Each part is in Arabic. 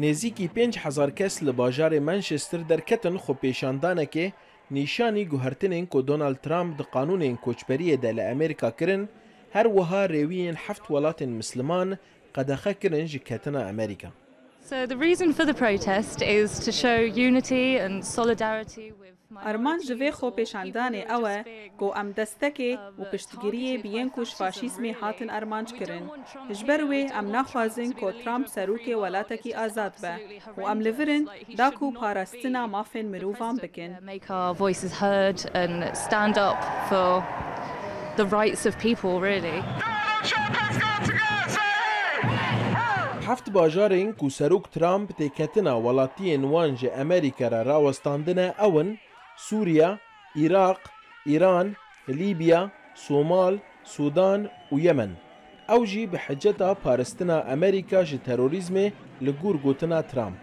نزیکی 5000 کس لە باژارێ منشستر دەرکەتن خۆ پێشاندانەکێ نیشانی گوهرتنین کۆ دۆنالد ترامپ د قانونین کۆچپەریەدا لە ئەمریکا کرن هەروەها ڕێویین هەفت وڵاتین مسلمان قەدەخەکردن ji کەتنە ئەمریکا. So the reason for the protest is to show unity and solidarity with ئەرمان ji vê xwe pêşandanê ew e ku em destekê û piştgiriyê biyên ku ji faşîsmê hatin ermanc kirin. Ji ber wê em naxwazin ku Trump serokê welatekî azad be û em li virin da ku parastina mafên mirovan bikin. make our voices heard and stand up for the rights of people really. هەفت باژارێن و سەرۆک ترامپ تێکەتنە وڵاتیەن وان ji ئەمریکا را ڕوەستاندنە ئەون سووریا، عێراق، ئیران، لیبیا، سۆمال، سودان و یەمن. ئەو ژی بە حەجەتا پارستنا ئەمریکا ji تەرۆریزمێ لە گوور گوتنا ترامپ.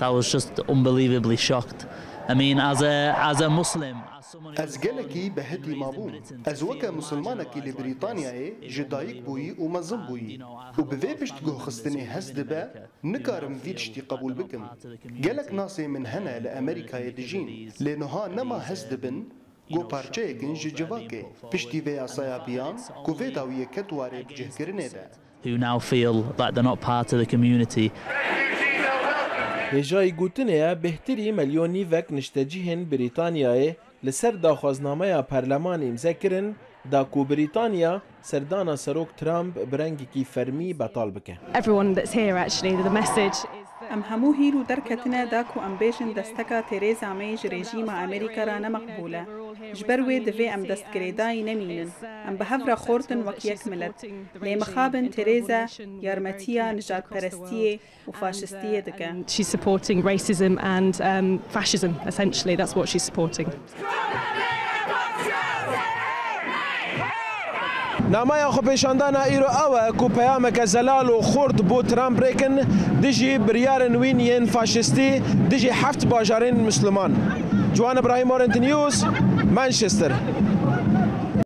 I was just unbelievably shocked. I mean, as a as a Muslim, as someone who Ez gelekî behedî mabûm. Ez weke musulmanekî li Brîtanyayê ji dayîk bûyî û mezin bûyî. û bi vê piştgoxistinê hez dibe, nikarim vî tiştî qebûl bikim. Gelek nasê min hene li Amerîkayê dijîn, lê niha nema hez dibin, گو پارچەیەکن ji civakê piştî vê yasaya biyan ku vê dawiyê ket warê bicihkirinê de. who now feel like they're not part of the community. Hêjayî gotinê bêhtirî milyon nîvek niştecihên Brîtanyayê li ser daxwaznameya Perlemanê imze kirin da ku Brîtanya serdana serok Trump bi rengekî fermî betal bike. everyone that's here actually the message is that Em hemû hîr جبروي دفي أم دست كريداي نمينن أم بهفرا خورتن وكيك ملت. لي مخابن تريزا يارمتيا نجات پرستيه وفاشستيه دكا She's supporting racism and fascism, essentially. That's what she's supporting. نامایا خو پېښندان ایرو آو کو پیغام ک بو ترام بریکن د جی بریار وین ین فاشستي د مسلمان. جوان إبراهيم اورنت Manchester.